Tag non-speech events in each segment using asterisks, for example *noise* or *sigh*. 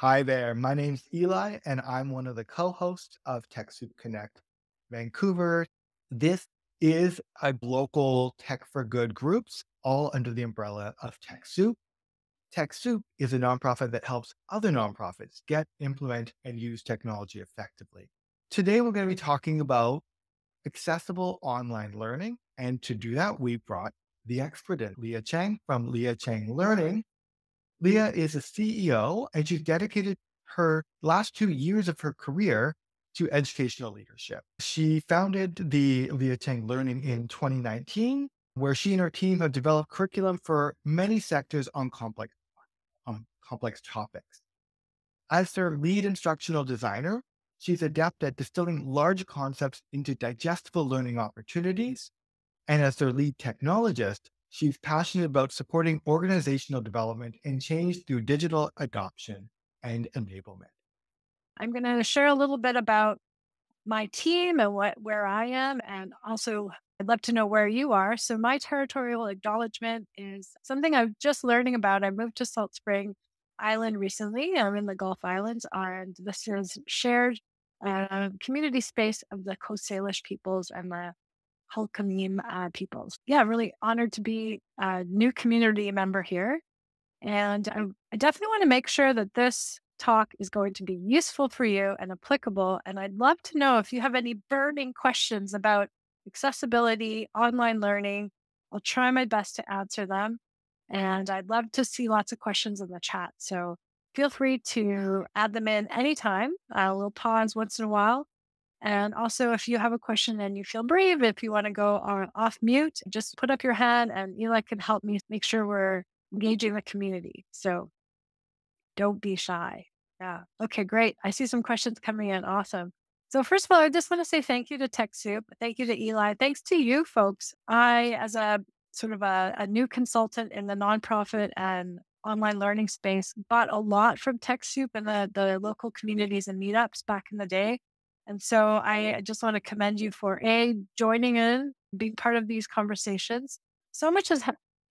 Hi there. My name's Eli, and I'm one of the co hosts of TechSoup Connect Vancouver. This is a local tech for good groups, all under the umbrella of TechSoup. TechSoup is a nonprofit that helps other nonprofits get, implement, and use technology effectively. Today, we're going to be talking about accessible online learning. And to do that, we brought the expert in, Leah Chang from Leah Chang Learning. Leah is a CEO and she's dedicated her last two years of her career to educational leadership. She founded the Leah Chang Learning in 2019, where she and her team have developed curriculum for many sectors on complex, on complex topics. As their lead instructional designer, she's adept at distilling large concepts into digestible learning opportunities. And as their lead technologist, she's passionate about supporting organizational development and change through digital adoption and enablement. I'm going to share a little bit about my team and what where I am and also I'd love to know where you are. So my territorial acknowledgement is something I'm just learning about. I moved to Salt Spring Island recently. I'm in the Gulf Islands and this is shared uh, community space of the Coast Salish peoples and the Halkomelem uh, peoples. Yeah, really honored to be a new community member here. And I, I definitely want to make sure that this talk is going to be useful for you and applicable. And I'd love to know if you have any burning questions about accessibility, online learning. I'll try my best to answer them. And I'd love to see lots of questions in the chat. So feel free to add them in anytime. Uh, we'll pause once in a while and also, if you have a question and you feel brave, if you want to go on, off mute, just put up your hand and Eli can help me make sure we're engaging the community. So don't be shy. Yeah. Okay, great. I see some questions coming in. Awesome. So first of all, I just want to say thank you to TechSoup. Thank you to Eli. Thanks to you folks. I, as a sort of a, a new consultant in the nonprofit and online learning space, bought a lot from TechSoup and the, the local communities and meetups back in the day. And so I just want to commend you for A, joining in, being part of these conversations. So much is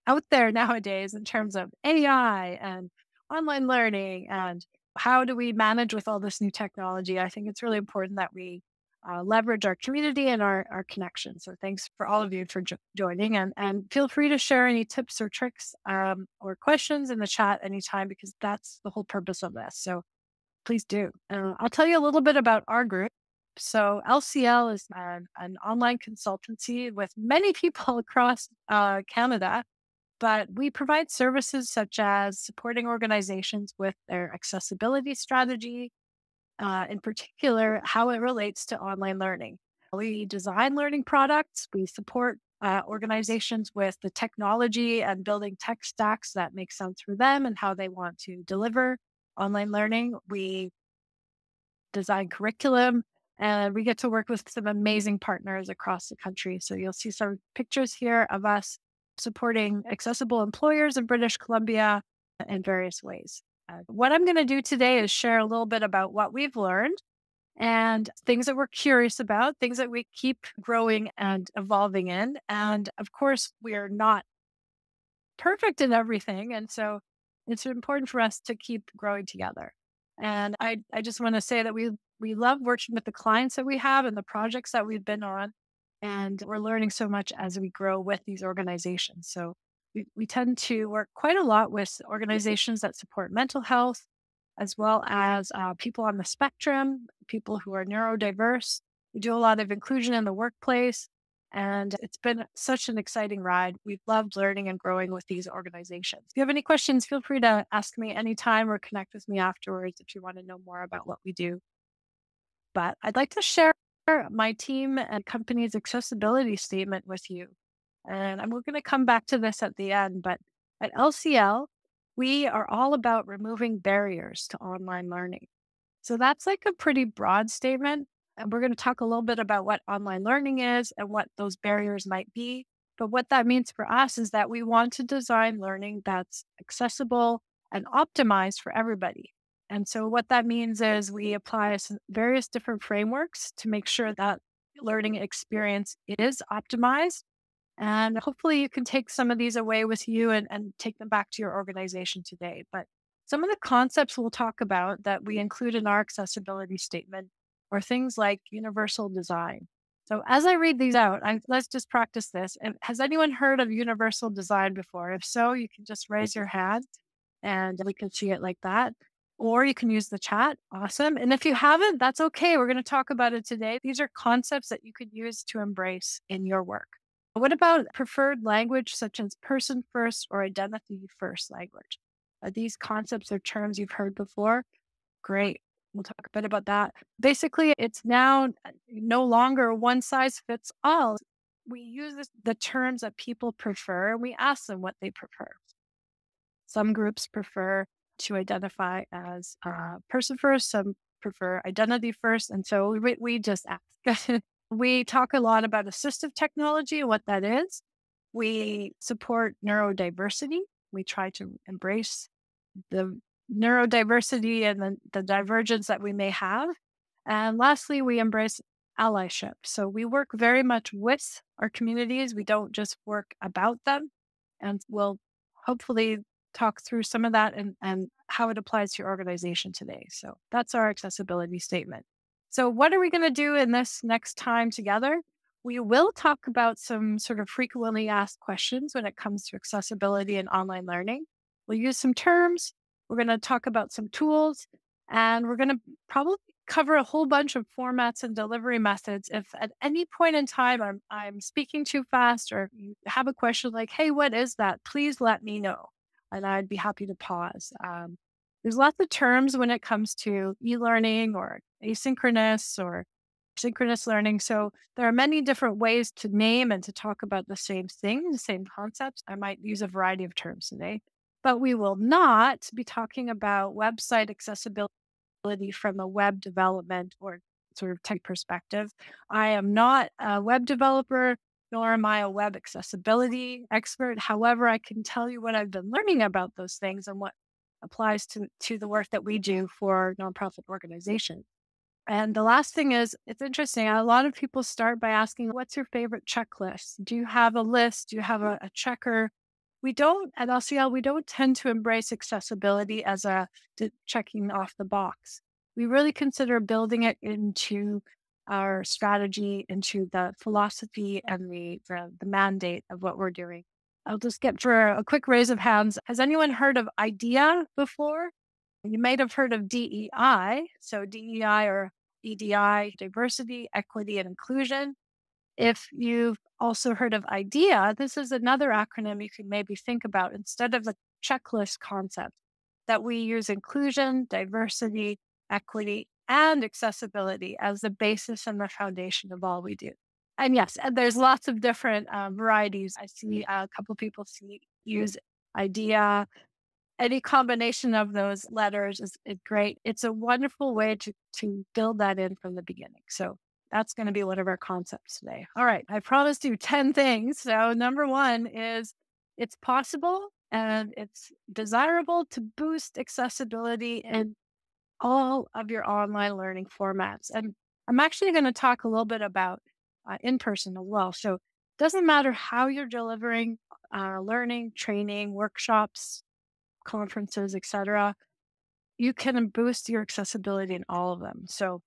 out there *laughs* nowadays in terms of AI and online learning and how do we manage with all this new technology. I think it's really important that we uh, leverage our community and our, our connection. So thanks for all of you for jo- joining and, and feel free to share any tips or tricks um, or questions in the chat anytime because that's the whole purpose of this. So please do. Uh, I'll tell you a little bit about our group. So LCL is an, an online consultancy with many *laughs* people across uh, Canada, but we provide services such as supporting organizations with their accessibility strategy, uh, in particular, how it relates to online learning. We design learning products. We support uh, organizations with the technology and building tech stacks that make sense for them and how they want to deliver online learning. We design curriculum and we get to work with some amazing partners across the country. So you'll see some pictures here of us supporting accessible employers in British Columbia in various ways. Uh, what I'm going to do today is share a little bit about what we've learned and things that we're curious about, things that we keep growing and evolving in. And of course, we're not perfect in everything. And so it's important for us to keep growing together. And I, I just want to say that we we love working with the clients that we have and the projects that we've been on. And we're learning so much as we grow with these organizations. So we, we tend to work quite a lot with organizations that support mental health, as well as uh, people on the spectrum, people who are neurodiverse. We do a lot of inclusion in the workplace. And it's been such an exciting ride. We've loved learning and growing with these organizations. If you have any questions, feel free to ask me anytime or connect with me afterwards if you want to know more about what we do but I'd like to share my team and company's accessibility statement with you. And I'm going to come back to this at the end, but at LCL, we are all about removing barriers to online learning. So that's like a pretty broad statement. And we're going to talk a little bit about what online learning is and what those barriers might be. But what that means for us is that we want to design learning that's accessible and optimized for everybody. And so, what that means is we apply various different frameworks to make sure that learning experience is optimized. And hopefully, you can take some of these away with you and, and take them back to your organization today. But Some of the concepts we'll talk about that we include in our accessibility statement are things like universal design. So as I read these out, I, let's just practice this. Has anyone heard of universal design before? If so, you can just raise your hand and we can see it like that. Or you can use the chat. Awesome. And if you haven't, that's okay. We're going to talk about it today. These are concepts that you could use to embrace in your work. What about preferred language such as person first or identity first language? Are these concepts or terms you've heard before? Great. We'll talk a bit about that. Basically, it's now no longer one size fits all. We use the terms that people prefer. and We ask them what they prefer. Some groups prefer to identify as uh, person first, some prefer identity first. And so we, we just ask. *laughs* we talk a lot about assistive technology and what that is. We support neurodiversity. We try to embrace the neurodiversity and the, the divergence that we may have. And lastly, we embrace allyship. So we work very much with our communities. We don't just work about them. And we'll hopefully talk through some of that and, and how it applies to your organization today. So that's our accessibility statement. So, what are we going to do in this next time together? We will talk about some sort of frequently asked questions when it comes to accessibility and online learning. We'll use some terms, we're going to talk about some tools, and we're going to probably cover a whole bunch of formats and delivery methods. If at any point in time I'm, I'm speaking too fast or you have a question like, hey, what is that? Please let me know. And I'd be happy to pause. Um, there's lots of terms when it comes to e learning or asynchronous or synchronous learning. So there are many different ways to name and to talk about the same thing, the same concepts. I might use a variety of terms today but we will not be talking about website accessibility from a web development or sort of tech perspective. I am not a web developer, nor am I a web accessibility expert. However, I can tell you what I've been learning about those things and what applies to, to the work that we do for nonprofit organizations. And the last thing is, it's interesting. A lot of people start by asking, What's your favorite checklist? Do you have a list? Do you have a, a checker we don't at LCL, we don't tend to embrace accessibility as a checking off the box. We really consider building it into our strategy, into the philosophy and the, the, the mandate of what we're doing. I'll just get for a quick raise of hands. Has anyone heard of IDEA before? You might have heard of DEI. So DEI or EDI, diversity, equity, and inclusion. If you've also heard of IDEA, this is another acronym you can maybe think about instead of the checklist concept that we use inclusion, diversity, equity, and accessibility as the basis and the foundation of all we do. And yes, and there's lots of different uh, varieties. I see a couple people see, use IDEA. Any combination of those letters is, is great. It's a wonderful way to to build that in from the beginning. So that's going to be one of our concepts today. All right. I promised you 10 things. So, number one is it's possible and it's desirable to boost accessibility in all of your online learning formats. And I'm actually going to talk a little bit about uh, in person as well. So, it doesn't matter how you're delivering uh, learning, training, workshops, conferences, etc. You can boost your accessibility in all of them. So,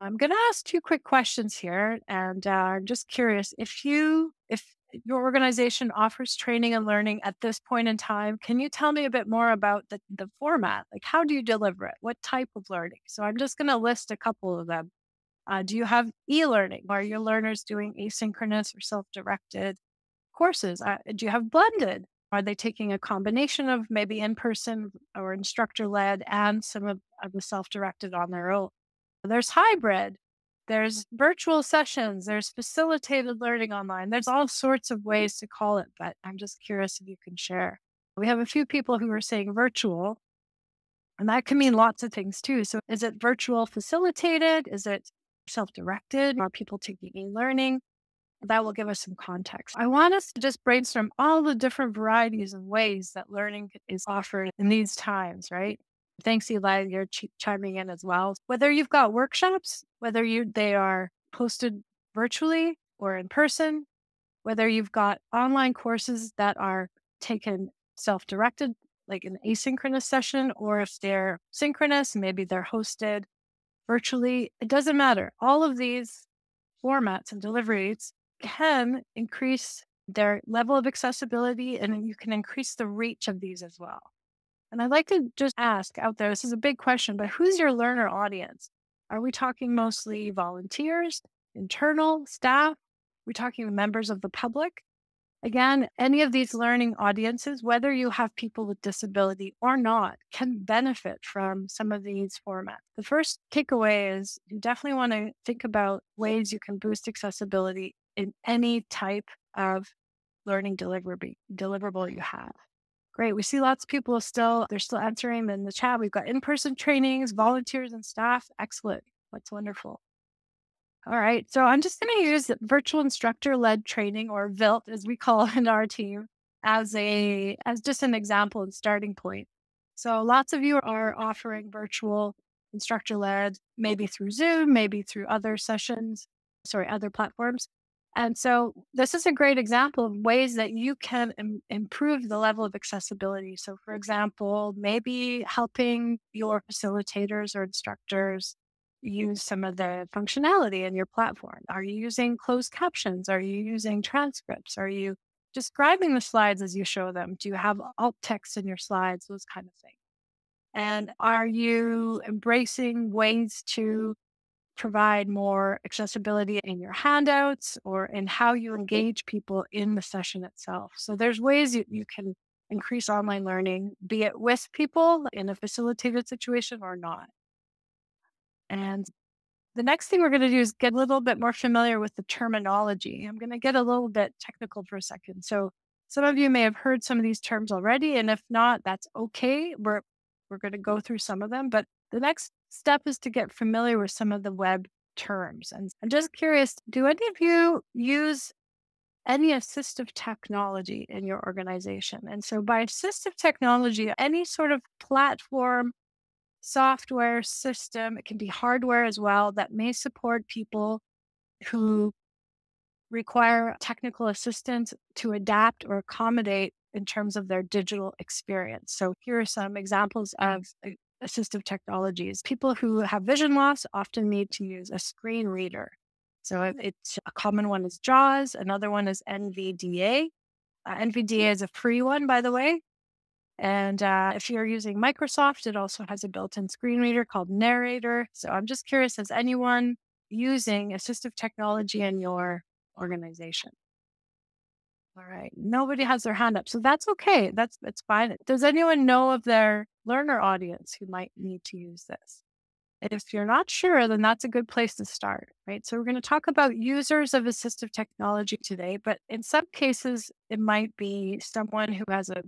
I'm going to ask two quick questions here, and uh, I'm just curious if you, if your organization offers training and learning at this point in time, can you tell me a bit more about the, the format? Like, how do you deliver it? What type of learning? So, I'm just going to list a couple of them. Uh, do you have e learning? Are your learners doing asynchronous or self directed courses? Uh, do you have blended? Are they taking a combination of maybe in person or instructor led and some of, of the self directed on their own? There's hybrid, there's virtual sessions, there's facilitated learning online. There's all sorts of ways to call it, but I'm just curious if you can share. We have a few people who are saying virtual, and that can mean lots of things too. So, is it virtual facilitated? Is it self directed? Are people taking e learning? That will give us some context. I want us to just brainstorm all the different varieties of ways that learning is offered in these times, right? Thanks, Eli. You're ch- chiming in as well. Whether you've got workshops, whether you they are posted virtually or in person, whether you've got online courses that are taken self-directed like an asynchronous session, or if they're synchronous, maybe they're hosted virtually. It doesn't matter. All of these formats and deliveries can increase their level of accessibility and you can increase the reach of these as well. And I'd like to just ask out there this is a big question, but who's your learner audience? Are we talking mostly volunteers, internal staff? Are we talking members of the public? Again, any of these learning audiences, whether you have people with disability or not, can benefit from some of these formats. The first takeaway is you definitely want to think about ways you can boost accessibility in any type of learning deliverable, deliverable you have. Great. We see lots of people still, they're still answering in the chat. We've got in person trainings, volunteers, and staff. Excellent. That's wonderful. All right. So I'm just going to use virtual instructor led training or VILT as we call it in our team as a as just an example and starting point. So lots of you are offering virtual instructor led, maybe through Zoom, maybe through other sessions, sorry, other platforms. And so this is a great example of ways that you can Im- improve the level of accessibility. So, for example, maybe helping your facilitators or instructors use some of the functionality in your platform? Are you using closed captions? Are you using transcripts? Are you describing the slides as you show them? Do you have alt text in your slides? Those kind of things. And are you embracing ways to provide more accessibility in your handouts or in how you engage people in the session itself? So there's ways you, you can increase online learning, be it with people in a facilitated situation or not. And the next thing we're going to do is get a little bit more familiar with the terminology. I'm going to get a little bit technical for a second. So some of you may have heard some of these terms already, and if not, that's okay. We're we're going to go through some of them, but the next step is to get familiar with some of the web terms. And I'm just curious, do any of you use any assistive technology in your organization? And so by assistive technology, any sort of platform software system, it can be hardware as well that may support people who require technical assistance to adapt or accommodate in terms of their digital experience. So, here are some examples of assistive technologies. People who have vision loss often need to use a screen reader. So, it's a common one is JAWS, another one is NVDA. Uh, NVDA is a free one, by the way. And uh, if you're using Microsoft, it also has a built in screen reader called Narrator. So I'm just curious is anyone using assistive technology in your organization? All right. Nobody has their hand up. So that's okay. That's that's fine. Does anyone know of their learner audience who might need to use this? If you're not sure, then that's a good place to start, right? So we're going to talk about users of assistive technology today, but in some cases, it might be someone who has a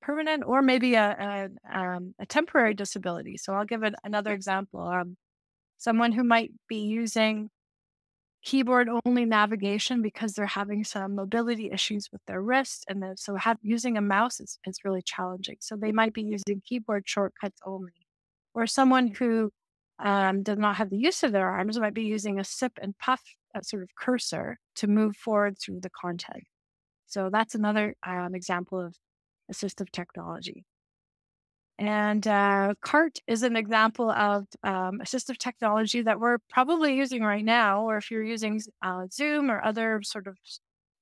permanent or maybe a, a, um, a temporary disability. So I'll give it another example. Um, someone who might be using keyboard only navigation because they're having some mobility issues with their wrist and then so have, using a mouse is, is really challenging. So they might be using keyboard shortcuts only. Or someone who um, does not have the use of their arms might be using a sip and puff sort of cursor to move forward through the content. So that's another um, example of assistive technology. And uh, CART is an example of um, assistive technology that we're probably using right now, or if you're using uh, Zoom or other sort of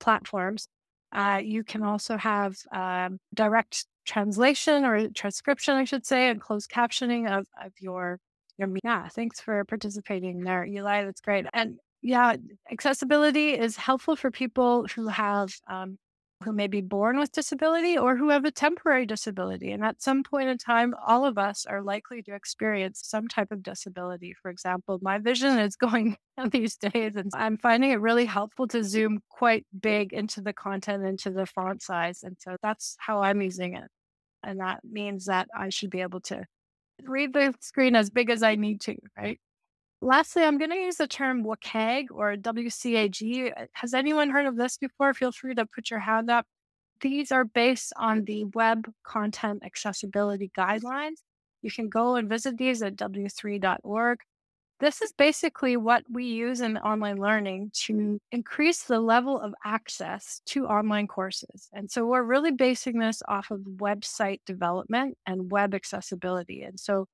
platforms, uh, you can also have um, direct translation or transcription, I should say, and closed captioning of, of your your yeah. Thanks for participating there, Eli. That's great. And yeah, accessibility is helpful for people who have um, who may be born with disability or who have a temporary disability. And at some point in time, all of us are likely to experience some type of disability. For example, my vision is *laughs* going these days, and I'm finding it really helpful to zoom quite big into the content, into the font size. And so that's how I'm using it. And that means that I should be able to read the screen as big as I need to, right? Lastly, I'm going to use the term WCAG or WCAG. Uh, has anyone heard of this before? Feel free to put your hand up. These are based on the Web Content Accessibility Guidelines. You can go and visit these at w3.org. This is basically what we use in online learning to increase the level of access to online courses. And so we're really basing this off of website development and web accessibility. And so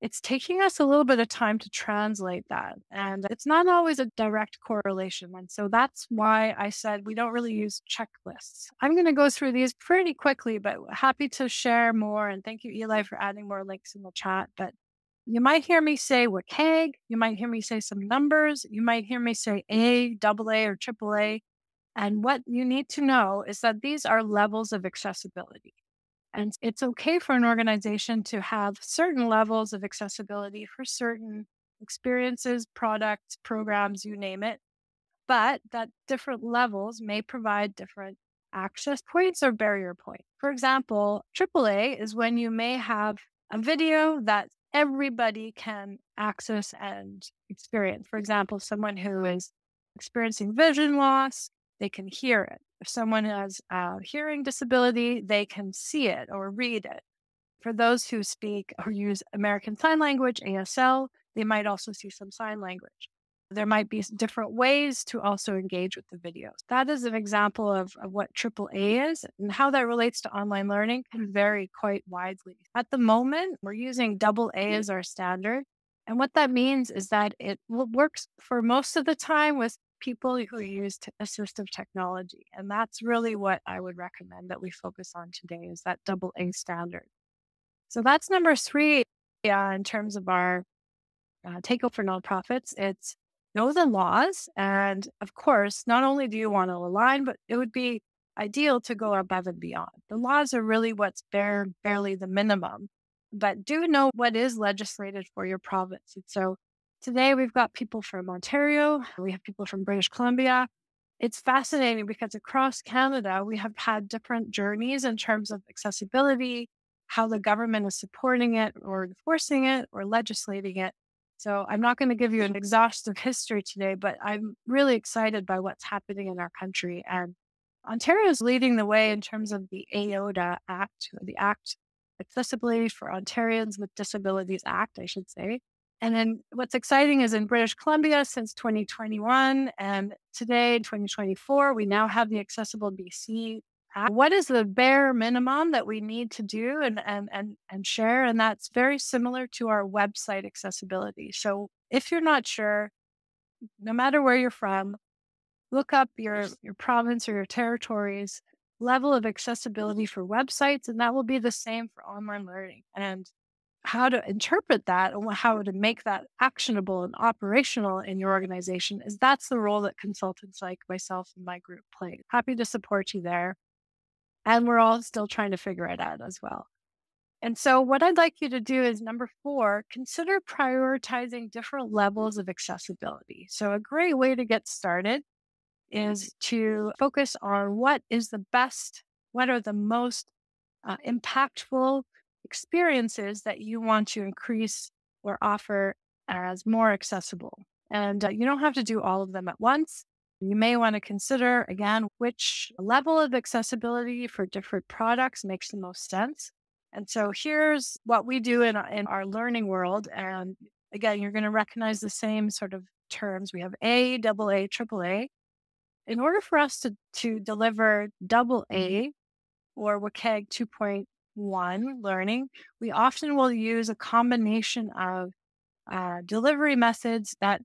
it's taking us a little bit of time to translate that. And it's not always a direct correlation. And so that's why I said we don't really use checklists. I'm going to go through these pretty quickly, but happy to share more. And thank you, Eli, for adding more links in the chat. But you might hear me say WCAG. You might hear me say some numbers. You might hear me say A, double A, or triple A. And what you need to know is that these are levels of accessibility. And it's okay for an organization to have certain levels of accessibility for certain experiences, products, programs, you name it, but that different levels may provide different access points or barrier points. For example, AAA is when you may have a video that everybody can access and experience. For example, someone who is experiencing vision loss, they can hear it. If someone has a hearing disability, they can see it or read it. For those who speak or use American Sign Language, ASL, they might also see some sign language. There might be different ways to also engage with the videos. That is an example of, of what AAA is and how that relates to online learning can vary quite widely. At the moment, we're using double A as our standard. And what that means is that it works for most of the time with people who use assistive technology. And that's really what I would recommend that we focus on today is that double A standard. So that's number three uh, in terms of our uh, takeover for nonprofits. It's know the laws. And of course, not only do you want to align, but it would be ideal to go above and beyond. The laws are really what's bare, barely the minimum, but do know what is legislated for your province. And so Today, we've got people from Ontario, we have people from British Columbia. It's fascinating because across Canada, we have had different journeys in terms of accessibility, how the government is supporting it or enforcing it or legislating it. So I'm not going to give you an exhaustive history today, but I'm really excited by what's happening in our country. And Ontario is leading the way in terms of the AODA Act, the Act Accessibility for Ontarians with Disabilities Act, I should say. And then what's exciting is in British Columbia since 2021 and today, 2024, we now have the Accessible BC Act. What is the bare minimum that we need to do and, and, and, and share? And that's very similar to our website accessibility. So if you're not sure, no matter where you're from, look up your, your province or your territories level of accessibility for websites, and that will be the same for online learning. And how to interpret that and how to make that actionable and operational in your organization is that's the role that consultants like myself and my group play. Happy to support you there. And we're all still trying to figure it out as well. And so, what I'd like you to do is number four, consider prioritizing different levels of accessibility. So, a great way to get started is to focus on what is the best, what are the most uh, impactful experiences that you want to increase or offer as more accessible. And uh, you don't have to do all of them at once. You may want to consider again which level of accessibility for different products makes the most sense. And so here's what we do in, in our learning world. And again, you're going to recognize the same sort of terms. We have A, double A, triple A. In order for us to, to deliver double A or WCAG 2.0 one learning, we often will use a combination of uh, delivery methods that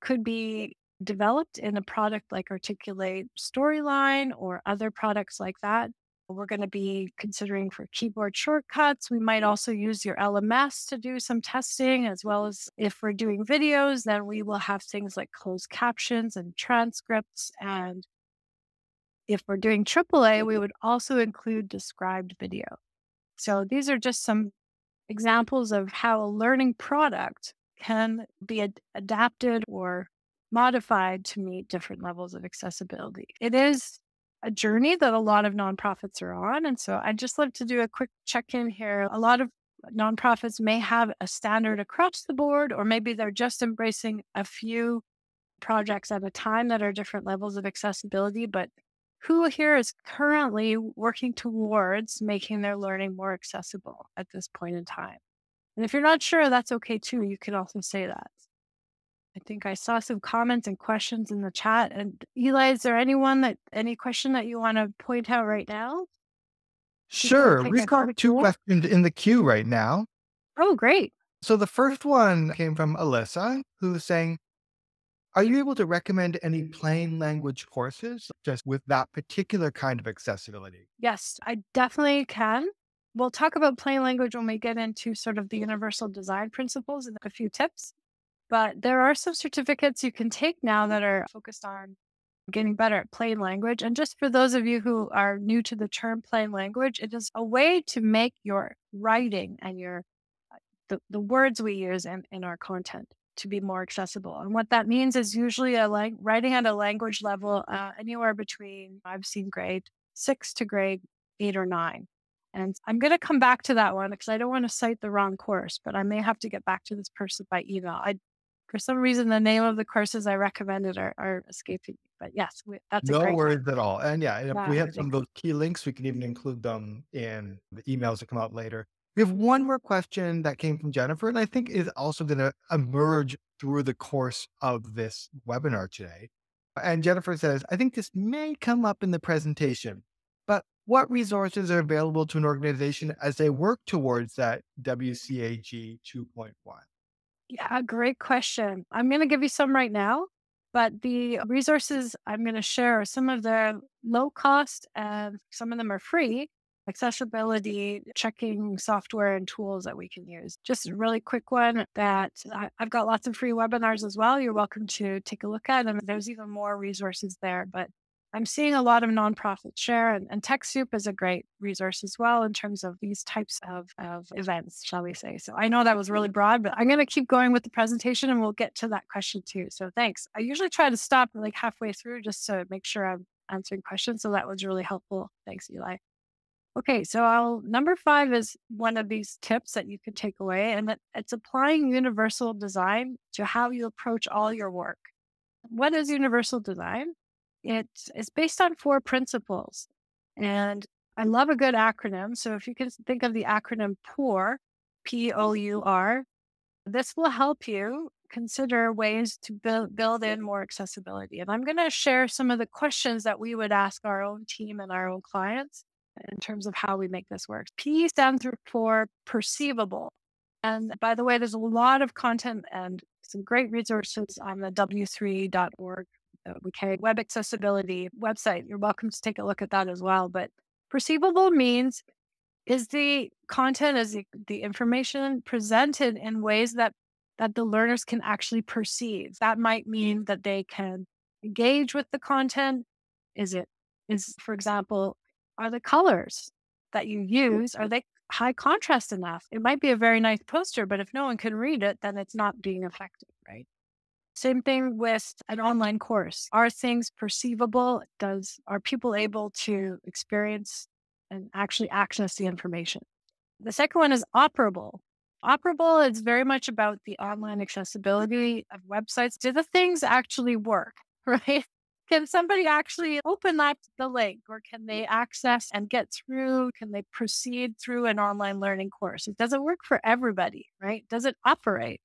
could be developed in a product like Articulate Storyline or other products like that. We're going to be considering for keyboard shortcuts. We might also use your LMS to do some testing, as well as if we're doing videos, then we will have things like closed captions and transcripts. And if we're doing AAA, we would also include described video. So these are just some examples of how a learning product can be ad- adapted or modified to meet different levels of accessibility. It is a journey that a lot of nonprofits are on. And so I'd just love to do a quick check in here. A lot of nonprofits may have a standard across the board, or maybe they're just embracing a few projects at a time that are different levels of accessibility. But who here is currently working towards making their learning more accessible at this point in time? And if you're not sure, that's okay too. You can also say that. I think I saw some comments and questions in the chat. And Eli, is there anyone that any question that you want to point out right now? Sure. We've got two questions in the queue right now. Oh, great. So the first one came from Alyssa, who's saying, Are you able to recommend any plain language courses just with that particular kind of accessibility? Yes, I definitely can. We'll talk about plain language when we get into sort of the universal design principles and a few tips. But there are some certificates you can take now that are focused on getting better at plain language. And just for those of you who are new to the term plain language, it is a way to make your writing and your uh, the, the words we use in, in our content to be more accessible. And what that means is usually a lang- writing at a language level uh, anywhere between I've seen grade six to grade eight or nine. And I'm going to come back to that one because I don't want to cite the wrong course, but I may have to get back to this person by email. I for some reason, the name of the courses I recommended are, are escaping me. But yes, we, that's no worries at all. And yeah, if yeah, we have some of those key links, we can even include them in the emails that come out later. We have one more question that came from Jennifer, and I think is also going to emerge through the course of this webinar today. And Jennifer says, I think this may come up in the presentation, but what resources are available to an organization as they work towards that WCAG 2.1? Yeah, great question. I'm going to give you some right now, but the resources I'm going to share are some of the low cost and some of them are free accessibility checking software and tools that we can use. Just a really quick one that I, have got lots of free webinars as well. You're welcome to take a look at, and there's even more resources there. But I'm seeing a lot of nonprofits share, and, and TechSoup is a great resource as well in terms of these types of, of events, shall we say. So I know that was really broad, but I'm going to keep going with the presentation and we'll get to that question too. So thanks. I usually try to stop like halfway through just to make sure I'm answering questions. So that was really helpful. Thanks, Eli. Okay, so I'll number five is one of these tips that you can take away, and that it's applying universal design to how you approach all your work. What is universal design? It's it's based on four principles. And I love a good acronym. So if you can think of the acronym POUR, P O U R, this will help you consider ways to build, build in more accessibility. And I'm going to share some of the questions that we would ask our own team and our own clients in terms of how we make this work. P stands for perceivable. And by the way, there's a lot of content and some great resources on the w3.org okay, uh, web accessibility website. You're welcome to take a look at that as well. But perceivable means is the content, is the, the information presented in ways that that the learners can actually perceive. That might mean that they can engage with the content. Is it is, for example, are the colors that you mm-hmm. use, are they high contrast enough? It might be a very nice poster, but if no one can read it, then it's not being effective, right? Same thing with an online course. Are things perceivable? Does are people mm-hmm. able to experience and actually access the information? The second one is operable. Operable is very much about the online mm-hmm. accessibility of websites. Do the things actually work, *laughs* right? Can somebody actually open that the link or can they access and get through? Can they proceed through an online learning course? It doesn't work for everybody, right? Does it operate?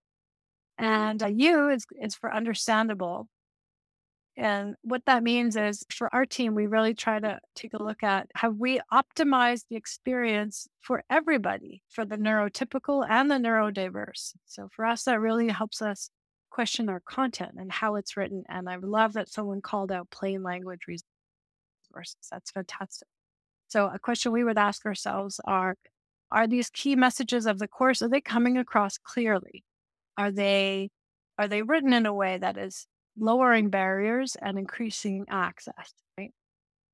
And uh, U is, is for understandable. And what that means is for our team, we really try to take a look at have we optimized the experience for everybody, for the neurotypical and the neurodiverse. So for us, that really helps us question our content and how it's written. And I love that someone called out plain language resources. That's fantastic. So a question we would ask ourselves are, are these key messages of the course, are they coming across clearly? Are they are they written in a way that is lowering barriers and increasing access, right?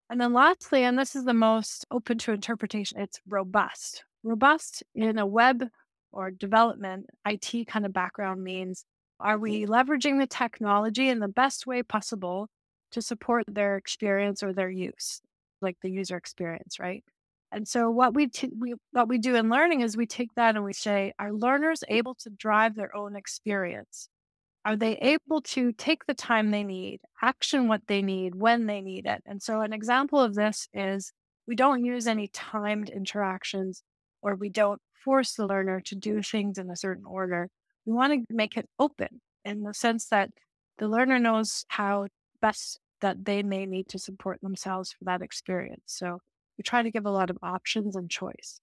And then lastly, and this is the most open to interpretation, it's robust. Robust in a web or development IT kind of background means are we leveraging the technology in the best way possible to support their experience or their use, like the user experience, right? And so what we, t- we what we do in learning is we take that and we say, are learners able to drive their own experience? Are they able to take the time they need, action what they need when they need it? And so an example of this is we don't use any timed interactions or we don't force the learner to do things in a certain order. We want to make it open. in the sense that the learner knows how best that they may need to support themselves for that experience. So we try to give a lot of options and choice.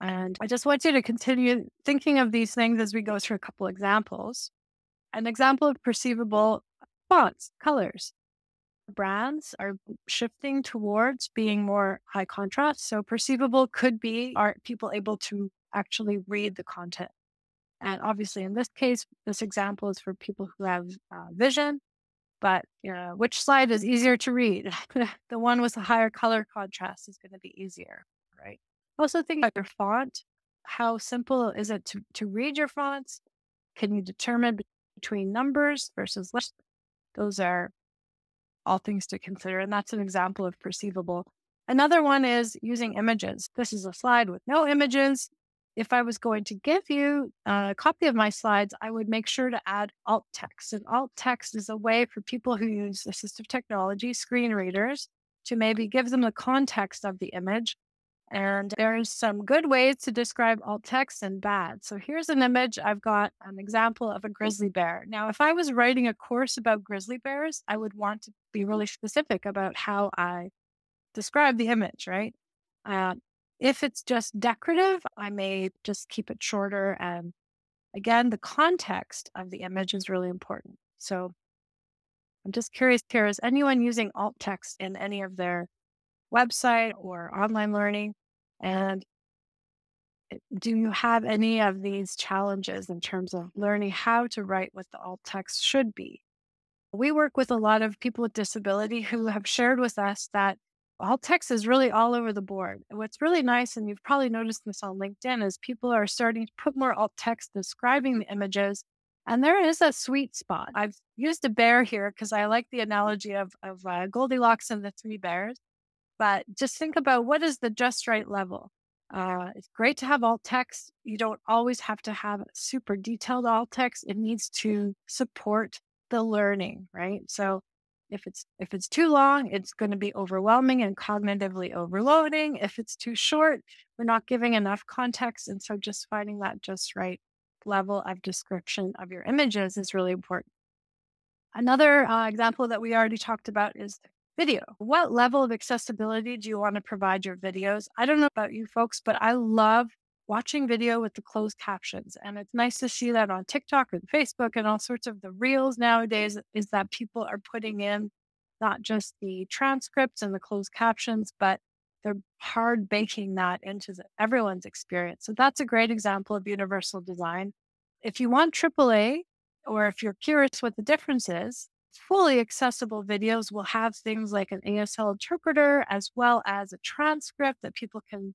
And I just want you to continue thinking of these things as we go through a couple examples. An example of perceivable fonts, colors. Brands are shifting towards being more high contrast. So perceivable could be are people able to actually read the content. And obviously, in this case, this example is for people who have uh, vision. But uh, which slide is easier to read? *laughs* the one with a higher color contrast is going to be easier, right? Also, think about your font. How simple is it to, to read your fonts? Can you determine between numbers versus letters? Those are all things to consider. And that's an example of perceivable. Another one is using images. This is a slide with no images. If I was going to give you a copy of my slides, I would make sure to add alt text. And alt text is a way for people who use assistive technology, screen readers, to maybe give them the context of the image and there's some good ways to describe alt text and bad. So here's an image. I've got an example of a grizzly bear. Now, if I was writing a course about grizzly bears, I would want to be really specific about how I describe the image, right? Uh, if it's just decorative, I may just keep it shorter. And again, the context of the image is really important. So I'm just curious here is anyone using alt text in any of their website or online learning? And eh, do you have any of these challenges in terms of learning how to write what the alt text should be? We work with a lot of people with disability *laughs* who have shared with us that alt text is really all over the board. What's really nice, and you've probably noticed this on LinkedIn, is people are starting to put more alt text describing the images. And there is a sweet spot. I've used a bear here because I like the analogy of, of uh, Goldilocks and the three bears. But just think about what is the just right level. Uh, it's great to have alt text. You don't always have to have super detailed alt text. It needs to support the learning, right? So if it's if it's too long, it's going to be overwhelming and cognitively overloading. If it's too short, we're not giving enough context. And so just finding that just right level of description of your images is really important. Another uh, example that we already talked about is video. What level of accessibility do you want to provide your videos? I don't know about you folks, but I love watching video with the closed captions. And it's nice to see that on TikTok and Facebook and all sorts of the reels nowadays is that people are putting in not just the transcripts and the closed captions, but they're hard baking that into the, everyone's experience. So that's a great example of universal design. If you want AAA, or if you're curious what the difference is, fully accessible videos will have things like an ASL interpreter as well as a transcript that people can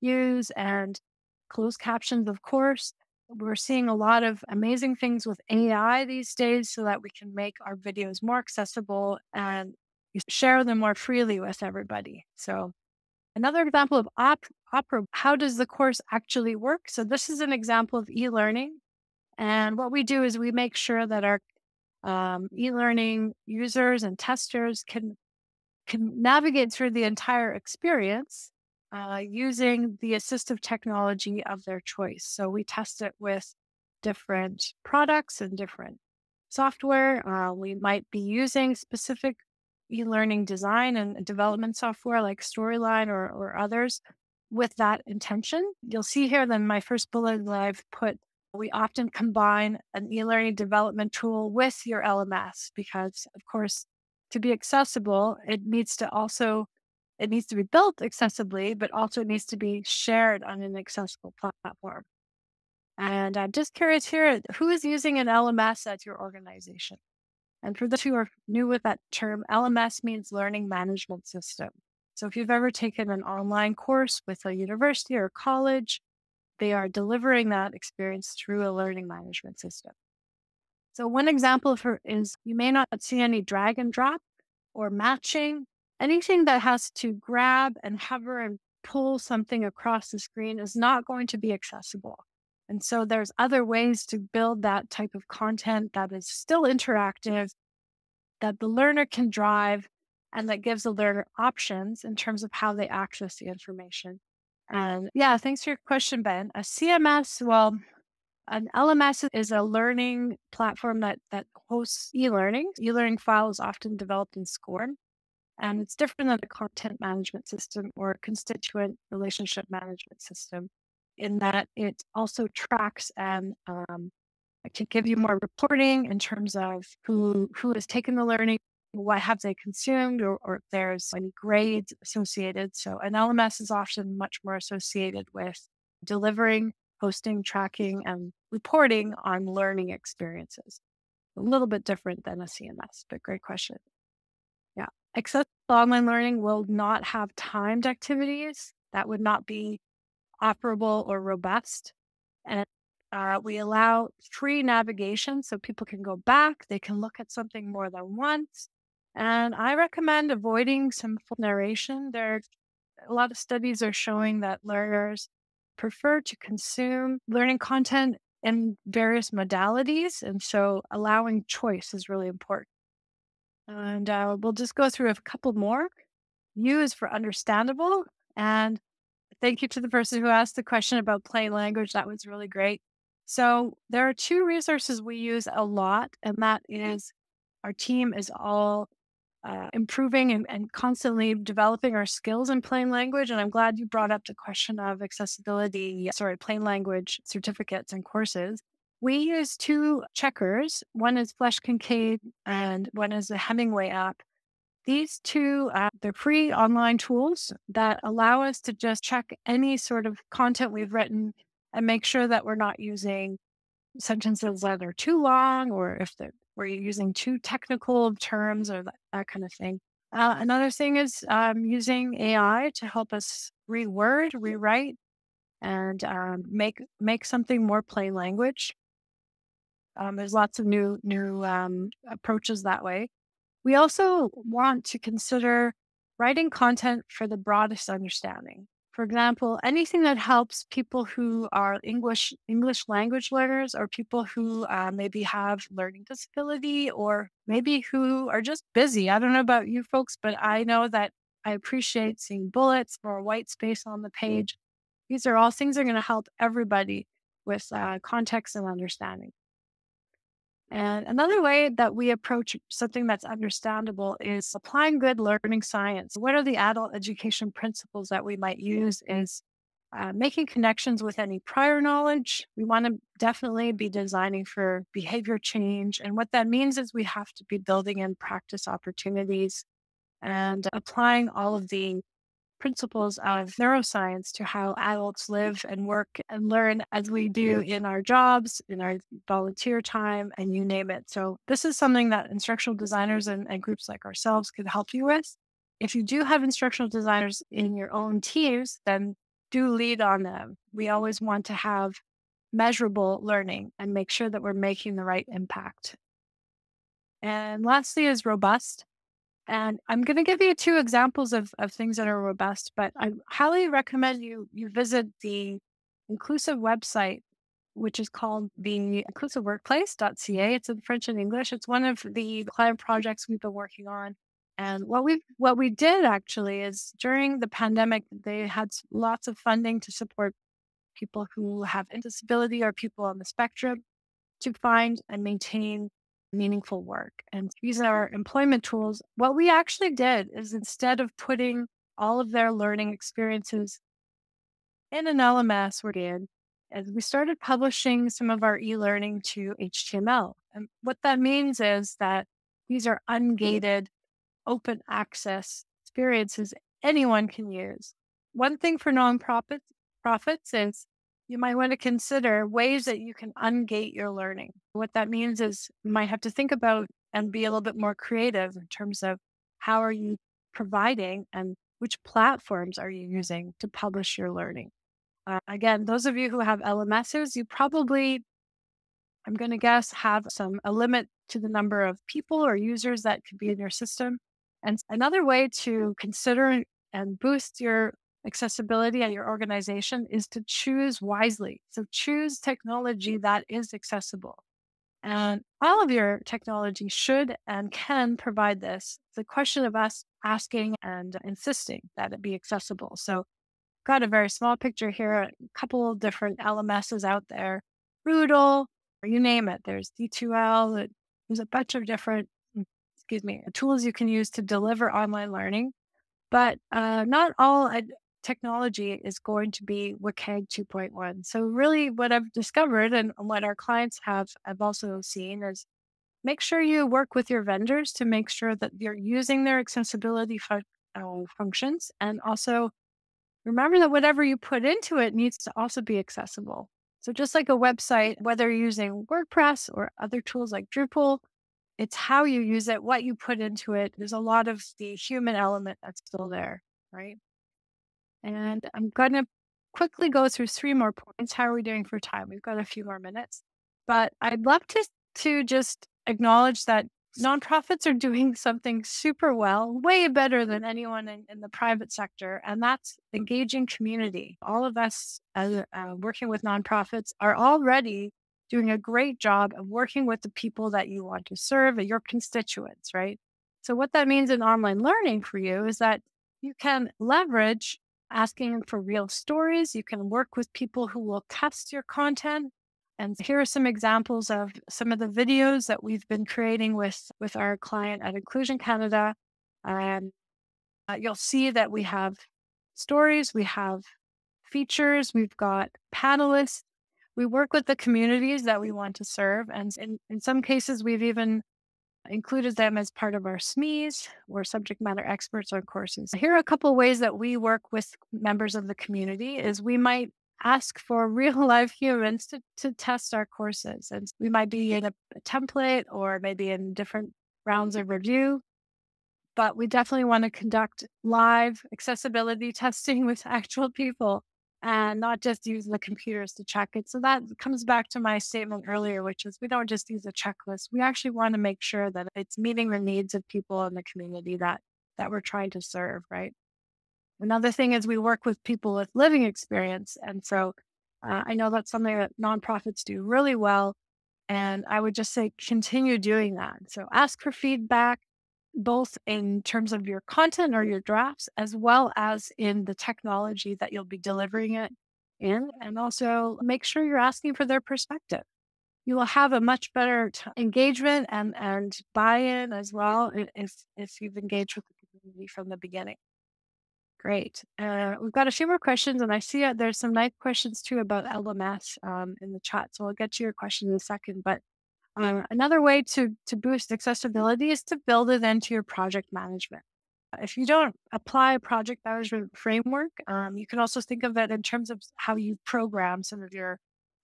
use and closed captions, of course. We're seeing a lot of amazing things with AI these days so that we can make our videos more accessible and share them more freely with everybody. So, another example of op- Opera, how does the course actually work? So, this is an example of e learning. And what we do is we make sure that our um, e-learning users and testers can can navigate through the entire experience uh, using the assistive technology of their choice. So we test it with different products and different software. Uh, we might be using specific e-learning design and development software like Storyline or, or others with that intention. You'll see here then my first bullet that I've put we often combine an e learning development tool with your LMS because, of course, to be accessible, it needs to also it needs to be built accessibly, but also it needs to be shared on an accessible platform. And I'm just curious here who is using an LMS at your organization? And for those who are new with that term, LMS means learning management system. So if you've ever taken an online course with a university or college, they are delivering that experience through a learning management system. So, one example for is you may not see any drag and drop or matching. Anything that has to grab and hover and pull something across the screen is not going to be accessible. And so there's other ways to build that type of content that is still interactive, that the learner can drive, and that gives the learner options in terms of how they access the information. And yeah, thanks for your question, Ben. A CMS, well, An LMS is a learning platform that that hosts e-learning. E-learning files often developed in SCORM, and it's different than a content management system or a constituent relationship management system in that it also tracks and um, can give you more reporting in terms of who who has taken the learning, what have they consumed, or, or if there's any grades associated. So an LMS is often much more associated with delivering, hosting, tracking, and reporting on learning experiences. A little bit different than a CMS, but great question. Accessible online learning will not have timed activities. That would not be operable or robust. And uh, we allow free navigation so people can go back, they can look at something more than once. And I recommend avoiding some full narration. There, are a lot of studies are showing that learners prefer to consume learning content in various modalities. And so allowing choice is really important. And uh, we'll just go through a couple more. U is for understandable. And thank you to the person who asked the question about plain language. That was really great. So there are two resources we use a lot, and that is our team is all uh, improving and, and constantly developing our skills in plain language. And I'm glad you brought up the question of accessibility, sorry, plain language certificates and courses. We use two checkers. One is Flesch Kincaid and one is the Hemingway app. These two, uh, they're free online tools that allow us to just check any sort of content we've written and make sure that we're not using sentences that are too long or if we're using too technical terms or that, that kind of thing. Uh, another thing is um, using AI to help us reword, rewrite, and um, make make something more plain language. Um, there's lots of new new um, approaches that way. We also want to consider writing content for the broadest understanding. For example, anything that helps people who are English English language learners or people who uh, maybe have learning disability or maybe who are just busy. I don't know about you folks, but I know that I appreciate seeing bullets or white space on the page. These are all things that are going to help everybody with uh, context and understanding. And another way that we approach something that's understandable is applying good learning science. What are the adult education principles that we might use is uh, making connections with any prior knowledge. We want to definitely be designing for behavior change. And what that means is we have to be building in practice opportunities and applying all of the principles of neuroscience to how adults live and work and learn as we do in our jobs, in our volunteer time, and you name it. So, this is something that instructional designers and, and groups like ourselves could help you with. If you do have instructional designers in your own teams, then do lead on them. We always want to have measurable learning and make sure that we're making the right impact. And lastly, is robust. And I'm going to give you two examples of, of things that are robust, but I highly recommend you you visit the inclusive website, which is called the inclusiveworkplace.ca. It's in French and English. It's one of the client projects we've been working on. And what we what we did actually is during the pandemic, they had lots of funding to support people who have a disability or people on the spectrum to find and maintain meaningful work. And using our employment tools. What we actually did is instead of putting all of their learning experiences in an LMS, we did as we started publishing some of our e-learning to HTML. And what that means is that these are hmm. ungated, open access experiences anyone can use. One thing for nonprofits profits is you might want to consider ways that you can ungate your learning. What that means is you might have to think about and be a little bit more creative in terms of how are you providing and which platforms are you using to publish your learning. Uh, again, those of you who have LMSs, you probably, I'm going to guess, have some a limit to the number of people or users that could be in your system. And another way to consider and boost your accessibility at your organization is to choose wisely. So choose technology that is accessible. And all of your technology should and can provide this. It's a question of us asking and insisting that it be accessible. So got a very small picture here, a couple of different LMSs out there. Moodle, or you name it. There's D2L. There's a bunch of different, mm, excuse me, tools you can use to deliver online learning. But uh, not all technology is going to be WCAG 2.1. So really what I've discovered and what our clients have I've also seen is make sure you work with your vendors to make sure that you're using their accessibility uh, functions and also remember that whatever you put into it needs to also be accessible. So just like a website, whether you're using WordPress or other tools like Drupal, it's how you use it, what you put into it. There's a lot of the human element that's still there, right? And I'm going to quickly go through three more points. How are we doing for time? We've got a few more minutes, but I'd love to to just acknowledge that nonprofits are doing something super well, way better than anyone in, in the private sector, and that's engaging community. All of us as, uh, working with nonprofits are already doing a great job of working with the people that you want to serve, your constituents, right? So, what that means in online learning for you is that you can leverage asking for real stories. You can work with people who will test your content. And here are some examples of some of the videos that we've been creating with, with our client at Inclusion Canada. And uh, you'll see that we have stories, we have features, we've got panelists. We work with the communities that we want to serve. And in, in some cases, we've even included them as part of our SMEs or subject matter experts on courses. Here are a couple ways that we work with members of the community is we might ask for *laughs* real life humans to, to test our courses. And we might be in a, a template or maybe in different rounds of review. But we definitely want to conduct live accessibility *laughs* testing with actual people and not just use the computers to check it. So that comes back to my statement earlier, which is we don't just use a checklist. We actually want to make sure that it's meeting the needs of people in the community that that we're trying to serve, right? Another thing is we work with people with living experience. And so uh, I know that's something that nonprofits do really well. And I would just say continue doing that. So ask for feedback, both in terms of your content or your drafts, as well as in the technology that you'll be delivering it in. And also make sure you're asking for their perspective. You will have a much better t- engagement and, and buy in as well if, if you've engaged with the community from the beginning. Great. Uh, we've got a few more questions, and I see uh, there's some nice questions too about LMS um, in the chat. So I'll get to your question in a second. But um, another way to, to boost accessibility is to build it into your project management. If you don't apply a project management framework, um, you can also think of it in terms of how you program some of your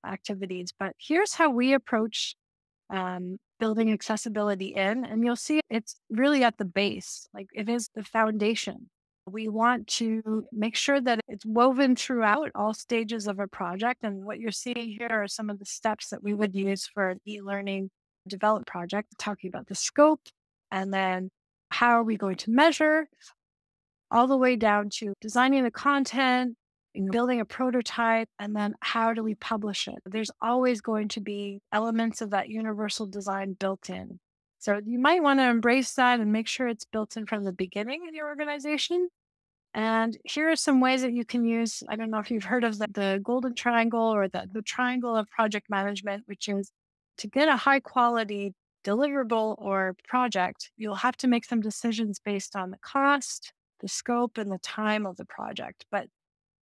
activities. But here's how we approach um, building accessibility in, and you'll see it's really at the base, like it is the foundation. We want to make sure that it's woven throughout all stages of a project. And what you're seeing here are some of the steps that we would use for an e learning development project, talking about the scope and then how are we going to measure, all the way down to designing the content, building a prototype, and then how do we publish it. There's always going to be elements of that universal design built in. So you might want to embrace that and make sure it's built in from the beginning in your organization. And here are some ways that you can use. I don't know if you've heard of the, the golden triangle or the, the triangle of project management, which is to get a high quality deliverable or project, you'll have to make some decisions based on the cost, the scope, and the time of the project. But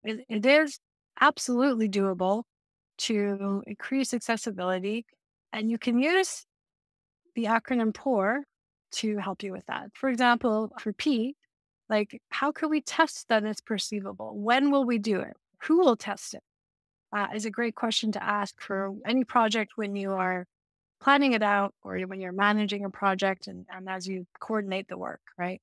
it, it is absolutely doable to increase accessibility. And you can use the acronym POUR to help you with that. For example, for P, like how can we test that it's perceivable? When will we do it? Who will test it? Uh, is a great question to ask for any project when you are planning it out or when you're managing a project and, and as you coordinate the work, right?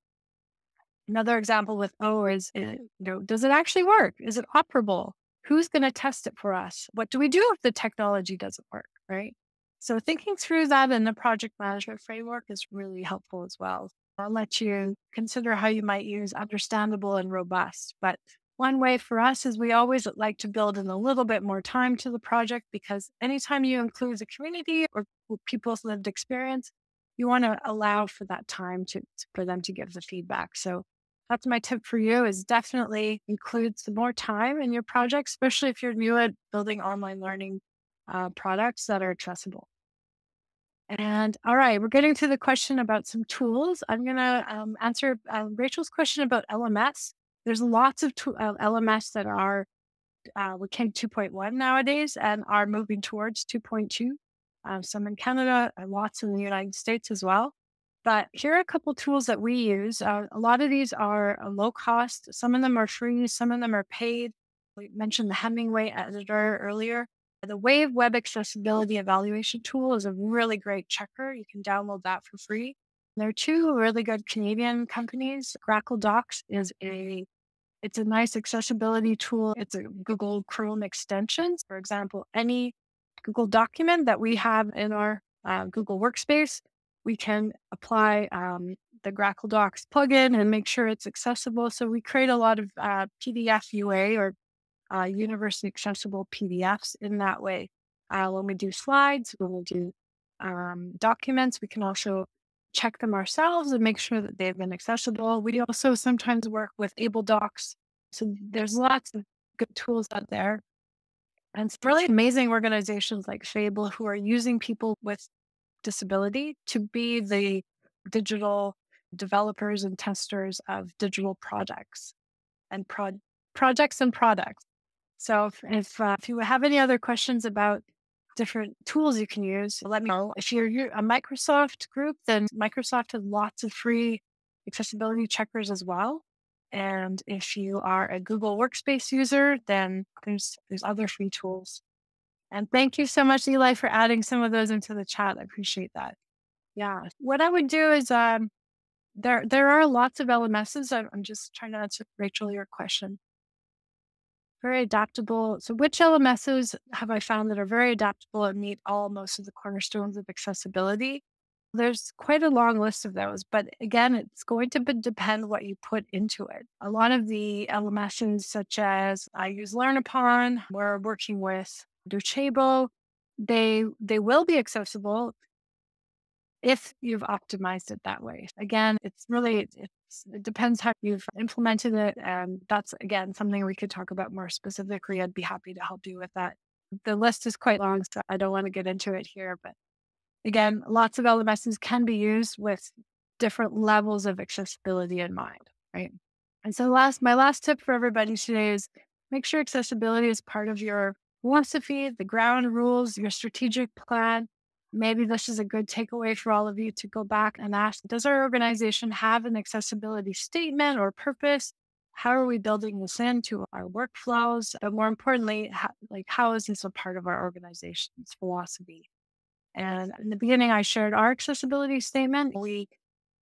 Another example with O is, eh, you know, does it actually work? Is it operable? Who's going to test it for us? What do we do if the technology doesn't work, right? So thinking through that in the project management framework is really helpful as well. I'll let you consider how you might use understandable and robust. But one way for us is we always like to build in a little bit more time to the project because anytime you include the community or people's lived experience, you want to allow for that time to for them to give the feedback. So that's my tip for you is definitely include some more time in your project, especially if you're new at building online learning uh, products that are accessible. And all right, we're getting to the question about some tools. I'm going to um, answer uh, Rachel's question about LMS. There's lots of to- uh, LMS that are uh, with 2.1 nowadays and are moving towards 2.2. Uh, some in Canada, and lots in the United States as well. But here are a couple tools that we use. Uh, a lot of these are uh, low cost. Some of them are free. Some of them are paid. We mentioned the Hemingway editor earlier. The Wave Web Accessibility Evaluation Tool is a really great checker. You can download that for free. There are two really good Canadian companies. Grackle Docs is a it's a nice accessibility tool. It's a Google Chrome extension. For example, any Google document that we have in our uh, Google Workspace, we can apply um, the Grackle Docs plugin and make sure it's accessible. So we create a lot of uh, PDF UA or uh, universally accessible PDFs in that way. Uh, when we do slides, when we do um, documents, we can also check them ourselves and make sure that they've been accessible. We also sometimes work with Able Docs. So there's lots of good tools out there. And it's really amazing organizations like Fable who are using people with disability to be the digital developers and testers of digital projects and pro- projects and products. So if if, uh, if you have any other questions about different tools you can use, let me know. If you're, you're a Microsoft group, then Microsoft has lots of free accessibility checkers as well. And if you are a Google Workspace user, then there's there's other free tools. And thank you so much, Eli, for adding some of those into the chat. I appreciate that. Yeah. What I would do is um there there are lots of LMSs. I'm, I'm just trying to answer Rachel your question. Very adaptable. So which LMSs have I found that are very adaptable and meet all most of the cornerstones of accessibility? There's quite a long list of those, but again, it's going to depend what you put into it. A lot of the LMSs, such as I use Learnupon, we're working with Docebo, they they will be accessible if you've optimized it that way. Again, it's really it's, it depends how you've implemented it, and that's again something we could talk about more specifically. I'd be happy to help you with that. The list is quite long, so I don't want to get into it here, but Again, lots of LMSs can be used with different levels of accessibility in mind, right? And so last my last tip for everybody today is make sure accessibility is part of your philosophy, the ground rules, your strategic plan. Maybe this is a good takeaway for all of you to go back and ask Does our organization have an accessibility statement or purpose? How are we building this into our workflows? But more importantly, how, like how is this a part of our organization's philosophy? And in the beginning, I shared our accessibility statement. We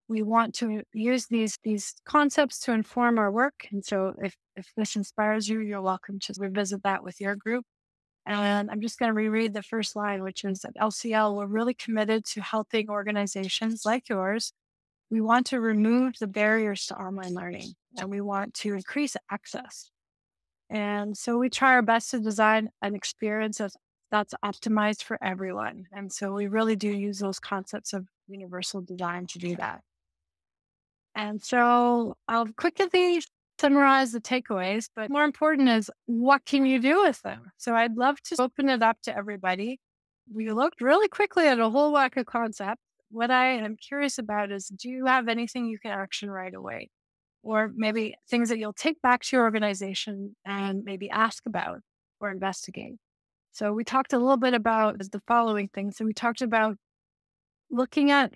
we want to use these these concepts to inform our work. And so if if this inspires you, you're welcome to revisit that with your group. And I'm just going to reread the first line, which is that LCL, we're really committed to helping organizations like yours. We want to remove the barriers to online learning and we want to increase access. And so we try our best to design an experience that's that's optimized for everyone. And so we really do use those concepts of universal design to do that. And so I'll quickly summarize the takeaways, but more important is what can you do with them? So I'd love to open it up to everybody. We looked really quickly at a whole whack of concepts. What I am curious about is do you have anything you can action right away? Or maybe things that you'll take back to your organization and maybe ask about or investigate. So we talked a little bit about the following things. So we talked about looking at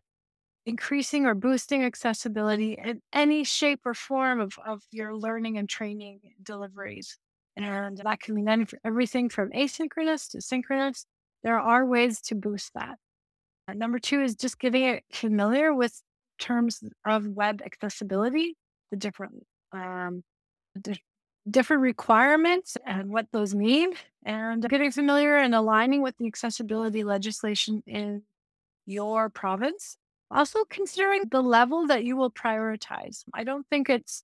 increasing or boosting accessibility in any shape or form of, of your learning and training deliveries. And that can mean everything from asynchronous to synchronous. There are ways to boost that. And number two is just getting it familiar with terms of web accessibility, the different um, different requirements and what those mean, and getting familiar and aligning with the accessibility legislation in your province. Also, considering the level that you will prioritize. I don't think it's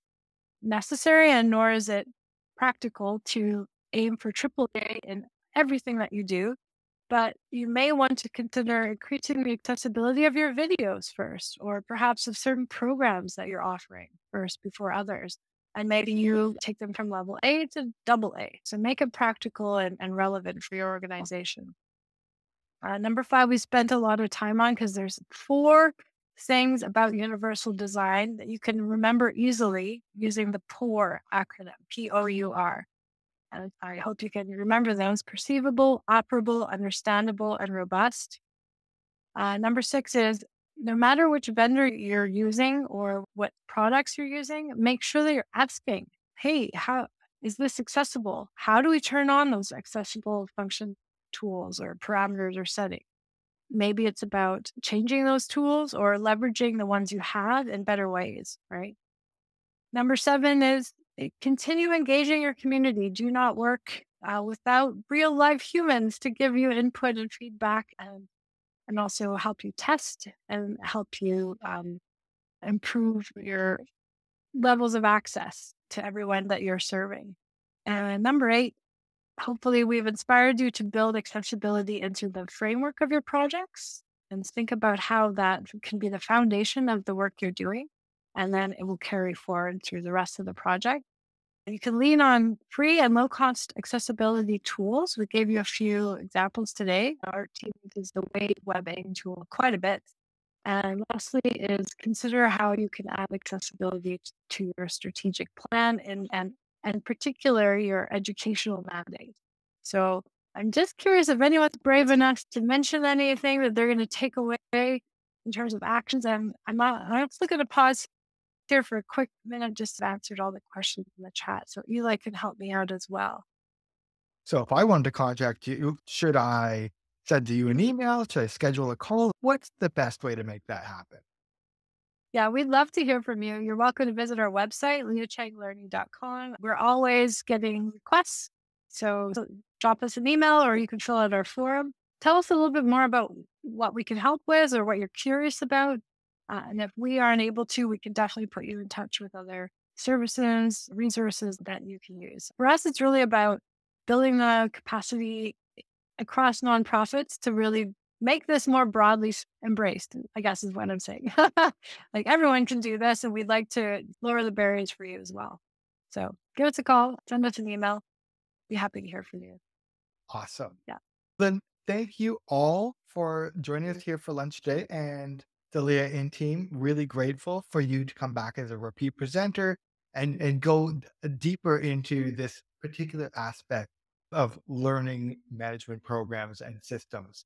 necessary, and nor is it practical to aim for AAA in everything that you do. But you may want to consider increasing the accessibility of your videos first, or perhaps of certain programs that you're offering first before others and maybe you take them from level A to double A. So make it practical and, and relevant for your organization. Uh, number five, we spent a lot of time on because there's four things about universal design that you can remember easily using the POUR acronym, P O U R. And I hope you can remember those perceivable, operable, understandable, and robust. Uh, number six is no matter which vendor you're using or what products you're using, make sure that you're asking, hey, how is this accessible? How do we turn on those accessible function tools or parameters or settings? Maybe it's about changing those tools or leveraging the ones you have in better ways, right? Number seven is eh, continue engaging your community. Do not work uh, without real life humans to give you input and feedback and and also help you test and help you um, improve your levels of access to everyone that you're serving. And number eight, hopefully we've inspired you to build accessibility into the framework of your projects and think about how that can be the foundation of the work you're doing. And then it will carry forward through the rest of the project. You can lean on free and low cost accessibility tools. We gave you a few examples today. Our team uses the Wave webbing tool quite a bit. And lastly is consider how you can add accessibility to your strategic plan and, and, and particular your educational mandate. So I'm just curious if anyone's brave enough to mention anything that they're going to take away in terms of actions. I'm I'm, not, I'm also going to pause here for a quick minute just answered all the questions in the chat. So Eli can help me out as well. So if I wanted to contact you, should I send you an email? Should I schedule a call? What's the best way to make that happen? Yeah, we'd love to hear from you. You're welcome to visit our website, leahchanglearning.com. We're always getting requests. So, drop us an email or you can fill out our forum. Tell us a little bit more about what we can help with or what you're curious about. Uh, and if we aren't able to, we can definitely put you in touch with other services, resources that you can use. For us, it's really about building the capacity across nonprofits to really make this more broadly embraced, I guess is what I'm saying. *laughs* like everyone can do this, and we'd like to lower the barriers for you as well. So give us a call, send us an email. Be happy to hear from you. Awesome. Yeah. Then thank you all for joining us here for lunch today. And Dalia and team, really grateful for you to come back as a repeat presenter and, and go uh, deeper into mm. this particular aspect of learning management programs and systems.